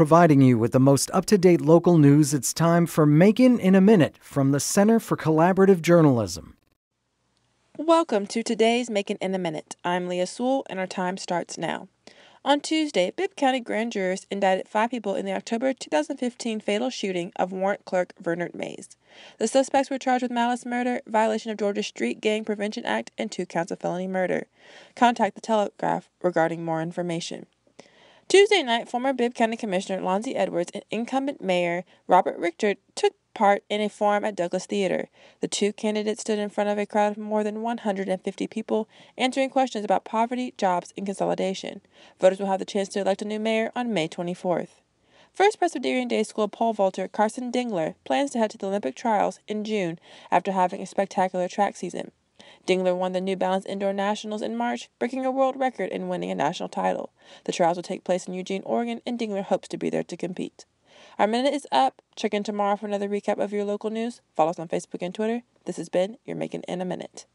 providing you with the most up to date local news. It's time for Macon in a Minute from the Center for Collaborative Journalism. Welcome to today's Macon in a Minute. I'm Leah Sewell, and our time starts now. On Tuesday, Bibb County grand jurors indicted five people in the October 2015 fatal shooting of warrant clerk Vernard Mays. The suspects were charged with malice murder, violation of Georgia Street Gang Prevention Act, and two counts of felony murder. Contact the Telegraph regarding more information. Tuesday night, former Bibb County Commissioner Lonzie Edwards and incumbent Mayor Robert Reichert took part in a forum at Douglass Theatre. The two candidates stood in front of a crowd of more than 150 people, answering questions about poverty, jobs, and consolidation. Voters will have the chance to elect a new mayor on May 24th. First Presbyterian Day School pole vaulter Carson Dingler plans to head to the Olympic trials in June after having a spectacular track season. Dingler won the New Balance Indoor Nationals in March, breaking a world record and winning a national title. The trials will take place in Eugene, Oregon, and Dingler hopes to be there to compete. Our minute is up. Check in tomorrow for another recap of your local news. Follow us on Facebook and Twitter. This has been Your Macon in a Minute.